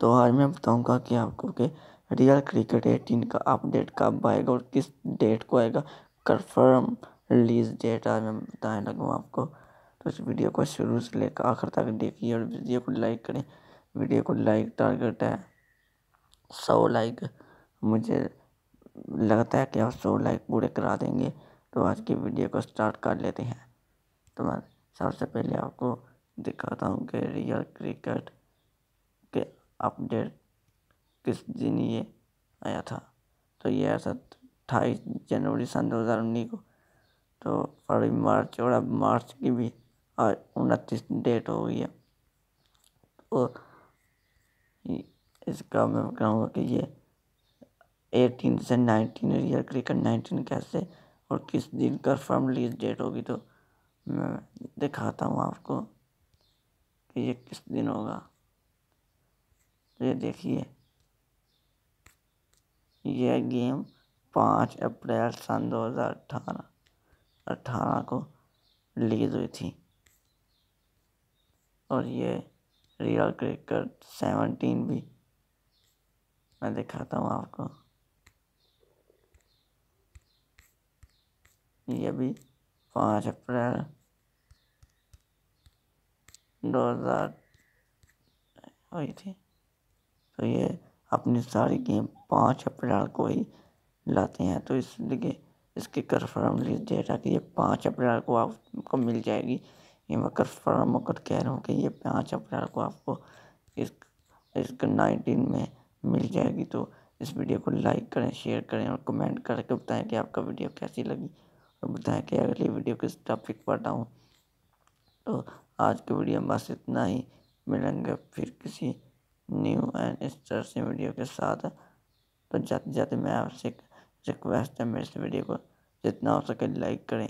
तो आज मैं बताऊँगा कि आपको कि रियल क्रिकेट 18 का अपडेट कब आएगा और किस डेट को आएगा। कन्फर्म रिलीज़ डेट आज मैं बताने लगूँ आपको। तो इस वीडियो को शुरू से लेकर आखिर तक देखिए और वीडियो को लाइक करें। वीडियो को लाइक टारगेट है सौ लाइक मुझे लगता है कि आप सौ लाइक पूरे करा देंगे। तो आज की वीडियो को स्टार्ट कर लेते हैं। तो मैं सबसे पहले आपको दिखाता हूँ कि रियल क्रिकेट अपडेट किस दिन ये आया था? तो ये आया था अट्ठाईस जनवरी सन दो हज़ार उन्नीस को। तो फरवरी, मार्च और अब मार्च की भी आज उनतीस डेट हो गई है। तो इसका मैं कहूँगा कि ये एटीन से नाइनटीन रियल क्रिकेट नाइनटीन कैसे और किस दिन कन्फर्म रिलीज़ डेट होगी तो मैं दिखाता हूँ आपको कि ये किस दिन होगा। ये देखिए। यह गेम पाँच अप्रैल सन दो हज़ार अठारह अठारह को रिलीज़ हुई थी। और ये रियल क्रिकेट सेवनटीन भी मैं दिखाता हूँ आपको। ये भी पाँच अप्रैल दो हज़ार हुई थी। तो ये अपनी सारी गेम पाँच अप्रैल को ही लाते हैं। तो इसलिए इसकी कन्फर्म रिलीज़ डेट कि ये पाँच अप्रैल को आपको मिल जाएगी। ये मैं कन्फर्म होकर कह रहा हूँ कि ये पाँच अप्रैल को आपको इस इसके नाइनटीन में मिल जाएगी। तो इस वीडियो को लाइक करें शेयर करें और कमेंट करके बताएँ कि आपका वीडियो कैसी लगी और बताएँ कि अगली वीडियो किस टॉपिक पर डाऊँ तो आज की वीडियो में बस इतना ही। मिलेंगे फिर किसी न्यू एंड इंटरेस्टिंग वीडियो के साथ। तो जाते जाते मैं आपसे रिक्वेस्ट है मेरे इस वीडियो को। जितना हो सके लाइक करें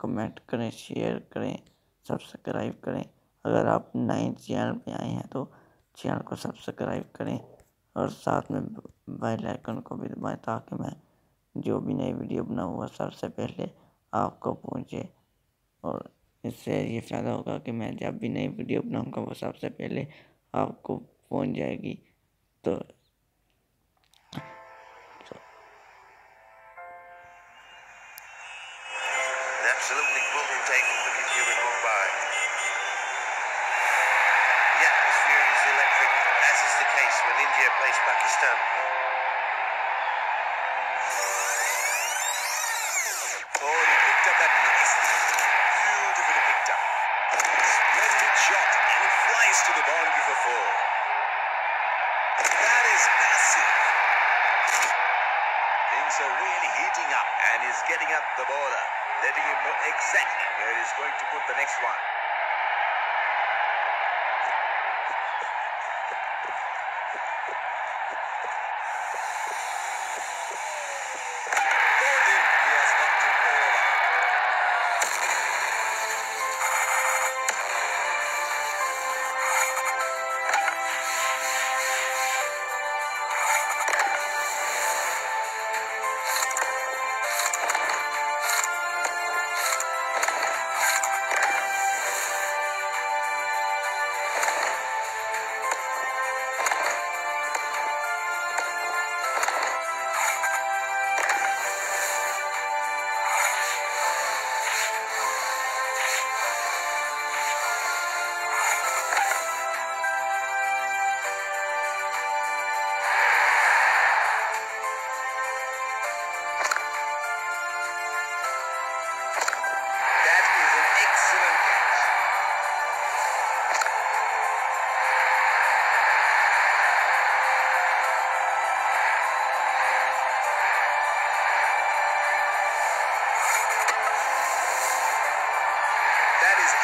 कमेंट करें शेयर करें सब्सक्राइब करें। अगर आप नए चैनल पे आए हैं तो चैनल को सब्सक्राइब करें और साथ में बेल आइकन को भी दबाएँ ताकि मैं जो भी नई वीडियो बनाऊँगा सबसे पहले आपको पहुँचे। और इससे ये फ़ायदा होगा कि मैं जब भी नई वीडियो बनाऊँगा वो सबसे पहले आपको पहुँच जाएगी तो absolutely brilliant take from the Kikuman Mumbai. The atmosphere is electric, as is the case when India plays Pakistan. Oh, he picked up that nicely. Beautifully picked up. Splendid shot, and it flies to the boundary for four. That is massive. Things are really heating up, and he's getting up the border, letting him know exactly where he's going to put the next one.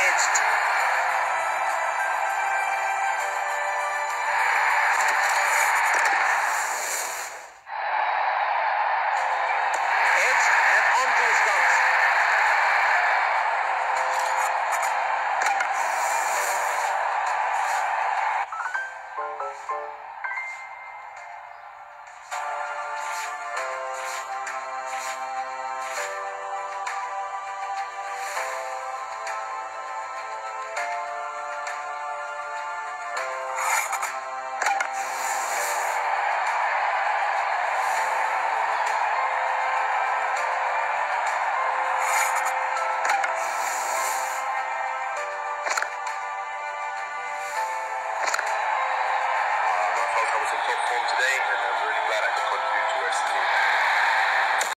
next.